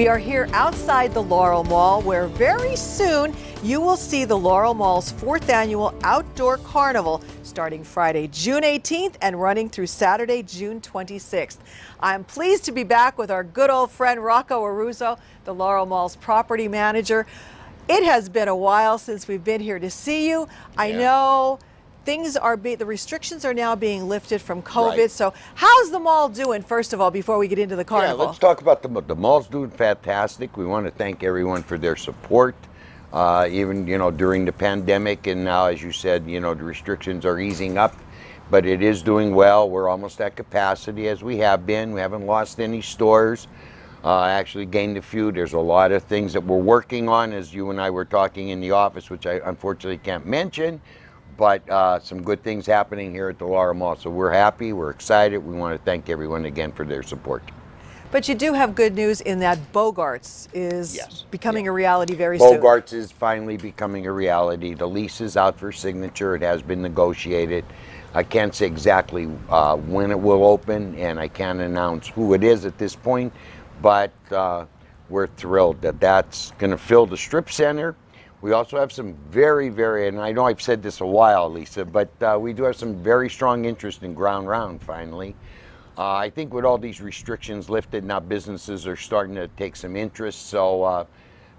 We are here outside the Laurel Mall where very soon you will see the Laurel Mall's fourth annual Outdoor Carnival starting Friday, June 18th and running through Saturday, June 26th. I'm pleased to be back with our good old friend Rocco Aruzzo, the Laurel Mall's property manager. It has been a while since we've been here to see you. I Yeah. know things are be, the restrictions are now being lifted from COVID. Right. So how's the mall doing first of all before we get into the Yeah, let's talk about the mall. The mall's doing fantastic. We want to thank everyone for their support, uh, even you know during the pandemic. And now, as you said, you know the restrictions are easing up, but it is doing well. We're almost at capacity as we have been. We haven't lost any stores. Uh, actually gained a few. There's a lot of things that we're working on, as you and I were talking in the office, which I unfortunately can't mention. But uh, some good things happening here at the Laurel Mall. So we're happy. We're excited. We want to thank everyone again for their support. But you do have good news in that Bogarts is Yes. becoming a reality very soon. Bogarts is finally becoming a reality. The lease is out for signature. It has been negotiated. I can't say exactly uh, when it will open, and I can't announce who it is at this point, but uh, we're thrilled that that's going to fill the strip center. We also have some very, very, and I know I've said this a while, Lisa, but uh, we do have some very strong interest in Ground Round finally. Uh, I think with all these restrictions lifted, now businesses are starting to take some interest. So uh,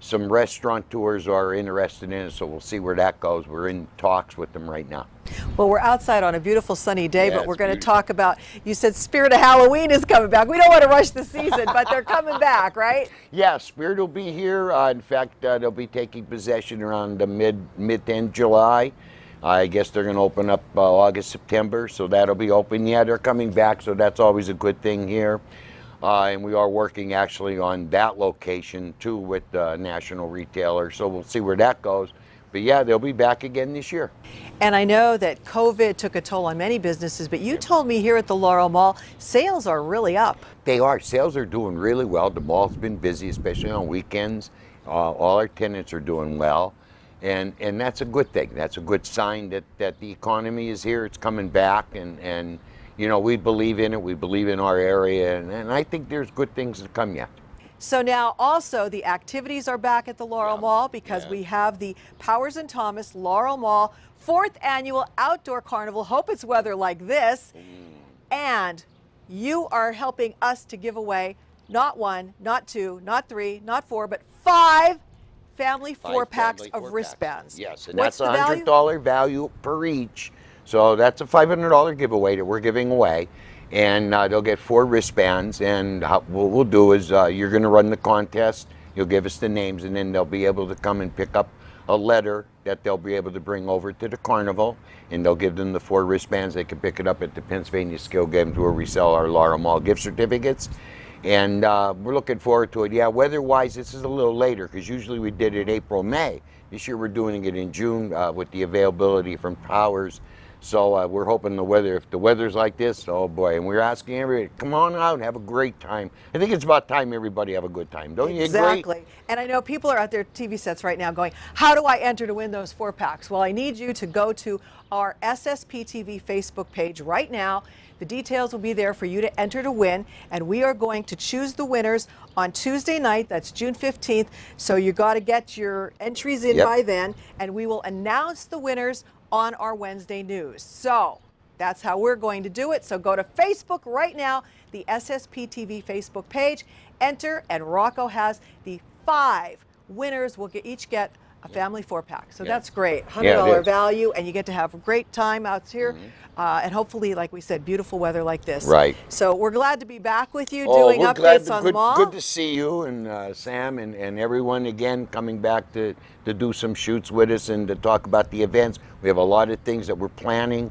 some restaurateurs are interested in it. So we'll see where that goes. We're in talks with them right now. Well, we're outside on a beautiful sunny day, Yeah, but we're going to talk about, you said Spirit of Halloween is coming back. We don't want to rush the season, but they're coming back, right? Yeah, Spirit will be here. Uh, in fact, uh, they'll be taking possession around the mid mid to end July. I guess they're going to open up uh, August September, so that'll be open. Yeah, they're coming back, so that's always a good thing here. Uh, and we are working actually on that location too with uh, national retailer, so we'll see where that goes. But yeah, they'll be back again this year. And I know that COVID took a toll on many businesses, but you told me here at the Laurel Mall, sales are really up. They are. Sales are doing really well. The mall's been busy, especially on weekends. Uh, all our tenants are doing well. And, and that's a good thing. That's a good sign that, that the economy is here. It's coming back. And, and, you know, we believe in it. We believe in our area. And, and I think there's good things to come yet. So now also the activities are back at the Laurel Yeah. Mall because Yeah. we have the Powers and Thomas Laurel Mall fourth annual outdoor carnival. Hope it's weather like this. Mm. And you are helping us to give away not one, not two, not three, not four, but five family four Five packs family of four-packs. wristbands. Yes, and What's that's a the hundred value? value per each. So that's a five hundred dollar giveaway that we're giving away, and uh, they'll get four wristbands. And how, what we'll do is uh, you're going to run the contest. You'll give us the names, and then they'll be able to come and pick up a letter that they'll be able to bring over to the carnival, and they'll give them the four wristbands. They can pick it up at the Pennsylvania Skill Games where we sell our Laurel Mall gift certificates. And uh, we're looking forward to it. Yeah, weather-wise, this is a little later because usually we did it April, May. This year we're doing it in June uh, with the availability from Powers. So uh, we're hoping the weather, if the weather's like this, oh boy. And we're asking everybody, come on out and have a great time. I think it's about time everybody have a good time. Don't you agree? Exactly. And I know people are at their TV sets right now going, How do I enter to win those four packs? Well, I need you to go to our SSP TV Facebook page right now. The details will be there for you to enter to win. And we are going to choose the winners on Tuesday night. That's June 15th. So you got to get your entries in Yep. by then. And we will announce the winners on our Wednesday news. So that's how we're going to do it. So go to Facebook right now, the SSP TV Facebook page, enter, and Rocco has the five winners. We'll get, each get a family four pack. So Yeah. that's great. $100 Yeah, value, and you get to have a great time out here. Uh, and hopefully, like we said, beautiful weather like this. Right. So we're glad to be back with you Oh, doing updates to, on good, the mall. Good to see you and uh, Sam and, and everyone again coming back to, to do some shoots with us and to talk about the events. We have a lot of things that we're planning.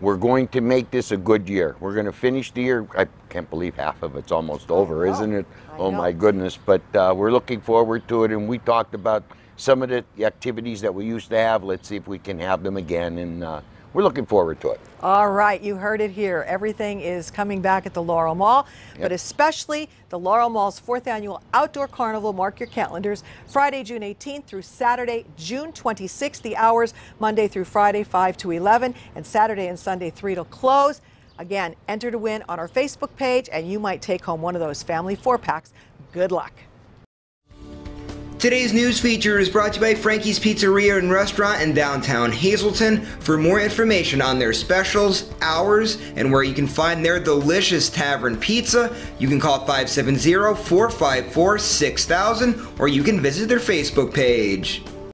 We're going to make this a good year. We're going to finish the year. I can't believe half of it's almost over, isn't it? I oh know. my goodness! But uh, we're looking forward to it, and we talked about some of the activities that we used to have. Let's see if we can have them again, and uh, we're looking forward to it. All right, you heard it here. Everything is coming back at the Laurel Mall, but especially the Laurel Mall's fourth annual Outdoor Carnival. Mark your calendars. Friday, June 18th through Saturday, June 26th. The hours Monday through Friday, 5 to 11, and Saturday and Sunday, 3 to close. Again, enter to win on our Facebook page, and you might take home one of those family four packs. Good luck. Today's news feature is brought to you by Frankie's Pizzeria and Restaurant in downtown Hazleton. For more information on their specials, hours, and where you can find their delicious tavern pizza, you can call 570 454 6000 or you can visit their Facebook page.